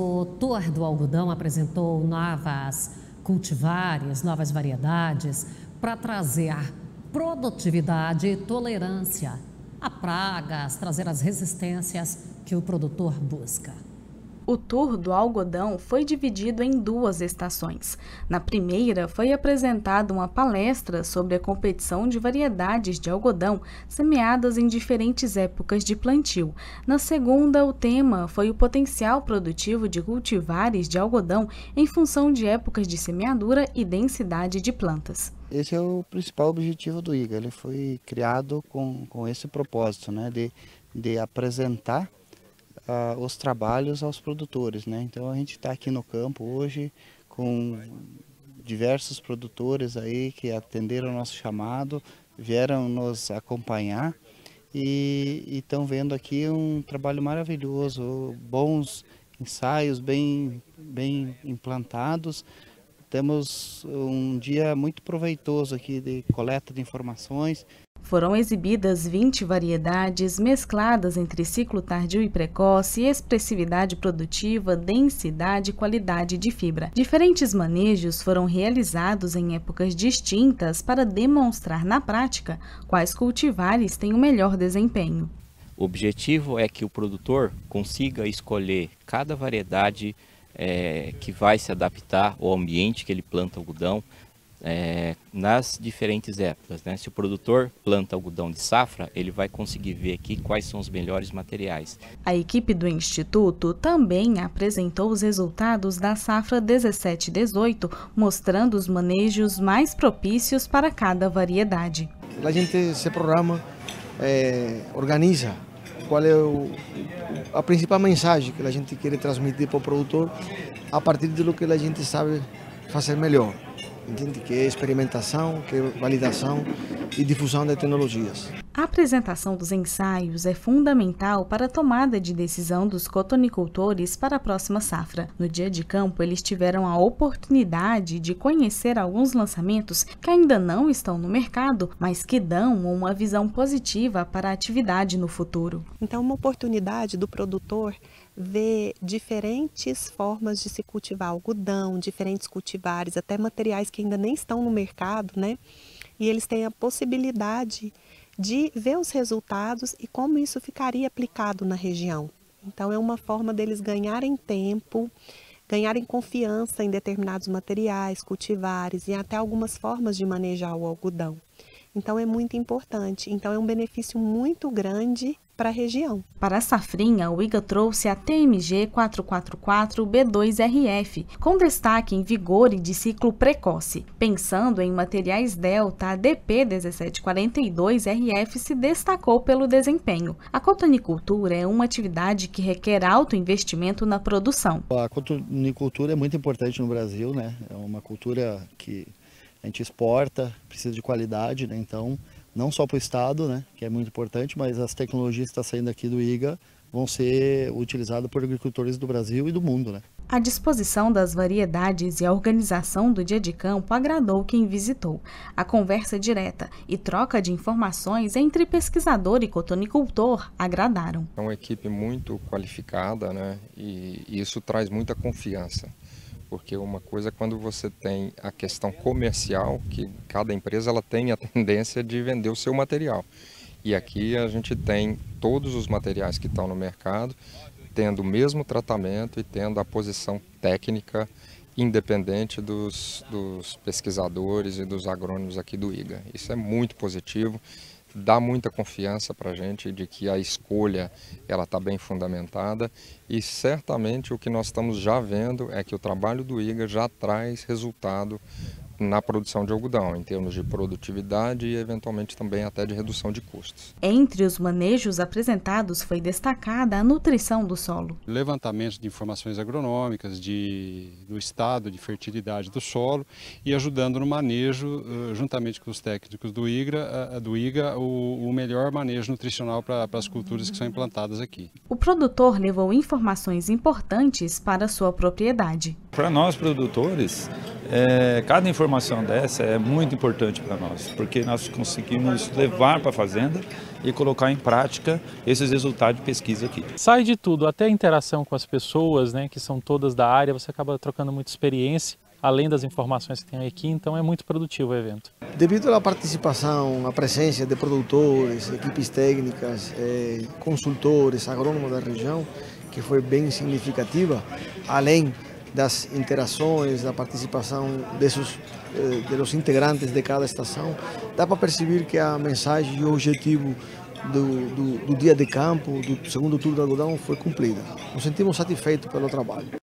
O Tour do Algodão apresentou novas cultivares, novas variedades para trazer produtividade e tolerância a pragas, trazer as resistências que o produtor busca. O tour do algodão foi dividido em duas estações. Na primeira, foi apresentada uma palestra sobre a competição de variedades de algodão semeadas em diferentes épocas de plantio. Na segunda, o tema foi o potencial produtivo de cultivares de algodão em função de épocas de semeadura e densidade de plantas. Esse é o principal objetivo do IGA. Ele foi criado com, com esse propósito, né, de, de apresentar uh, os trabalhos aos produtores, né? Então a gente está aqui no campo hoje com diversos produtores aí que atenderam o nosso chamado, vieram nos acompanhar e estão vendo aqui um trabalho maravilhoso, bons ensaios bem, bem implantados. Temos um dia muito proveitoso aqui de coleta de informações. Foram exibidas 20 variedades mescladas entre ciclo tardio e precoce, expressividade produtiva, densidade e qualidade de fibra. Diferentes manejos foram realizados em épocas distintas para demonstrar na prática quais cultivares têm o melhor desempenho. O objetivo é que o produtor consiga escolher cada variedade é, que vai se adaptar ao ambiente que ele planta algodão, é, nas diferentes épocas. Né? Se o produtor planta algodão de safra, ele vai conseguir ver aqui quais são os melhores materiais. A equipe do Instituto também apresentou os resultados da safra 17-18, mostrando os manejos mais propícios para cada variedade. A gente se programa, é, organiza qual é o, a principal mensagem que a gente quer transmitir para o produtor a partir do que a gente sabe fazer melhor entende? que é experimentação, que é validação e difusão de tecnologias. A apresentação dos ensaios é fundamental para a tomada de decisão dos cotonicultores para a próxima safra. No dia de campo, eles tiveram a oportunidade de conhecer alguns lançamentos que ainda não estão no mercado, mas que dão uma visão positiva para a atividade no futuro. Então, uma oportunidade do produtor ver diferentes formas de se cultivar algodão, diferentes cultivares, até materiais que ainda nem estão no mercado, né? E eles têm a possibilidade de ver os resultados e como isso ficaria aplicado na região. Então é uma forma deles ganharem tempo, ganharem confiança em determinados materiais, cultivares e até algumas formas de manejar o algodão. Então é muito importante. Então é um benefício muito grande para a região. Para a safrinha, o IGA trouxe a TMG 444B2RF, com destaque em vigor e de ciclo precoce. Pensando em materiais Delta, a DP 1742RF se destacou pelo desempenho. A cotonicultura é uma atividade que requer alto investimento na produção. A cotonicultura é muito importante no Brasil, né? É uma cultura que a gente exporta, precisa de qualidade, né? Então, não só para o Estado, né, que é muito importante, mas as tecnologias que estão tá saindo aqui do IGA vão ser utilizadas por agricultores do Brasil e do mundo. Né? A disposição das variedades e a organização do dia de campo agradou quem visitou. A conversa direta e troca de informações entre pesquisador e cotonicultor agradaram. É uma equipe muito qualificada né? e isso traz muita confiança porque uma coisa é quando você tem a questão comercial, que cada empresa ela tem a tendência de vender o seu material. E aqui a gente tem todos os materiais que estão no mercado, tendo o mesmo tratamento e tendo a posição técnica independente dos, dos pesquisadores e dos agrônomos aqui do IGA. Isso é muito positivo dá muita confiança para a gente de que a escolha ela está bem fundamentada. E certamente o que nós estamos já vendo é que o trabalho do IGA já traz resultado na produção de algodão, em termos de produtividade e eventualmente também até de redução de custos. Entre os manejos apresentados foi destacada a nutrição do solo. Levantamento de informações agronômicas, de, do estado de fertilidade do solo e ajudando no manejo, eh, juntamente com os técnicos do IGRA, do IGA, o, o melhor manejo nutricional para as culturas que são implantadas aqui. O produtor levou informações importantes para a sua propriedade. Para nós produtores, é, cada informação dessa é muito importante para nós, porque nós conseguimos levar para a fazenda e colocar em prática esses resultados de pesquisa aqui. Sai de tudo, até a interação com as pessoas, né, que são todas da área, você acaba trocando muita experiência além das informações que tem aqui, então é muito produtivo o evento. Devido à participação, à presença de produtores, equipes técnicas, eh, consultores, agrônomos da região, que foi bem significativa, além das interações, da participação desses, eh, de los integrantes de cada estação, dá para perceber que a mensagem e o objetivo do, do, do dia de campo, do segundo turno do algodão, foi cumprida. Nos sentimos satisfeitos pelo trabalho.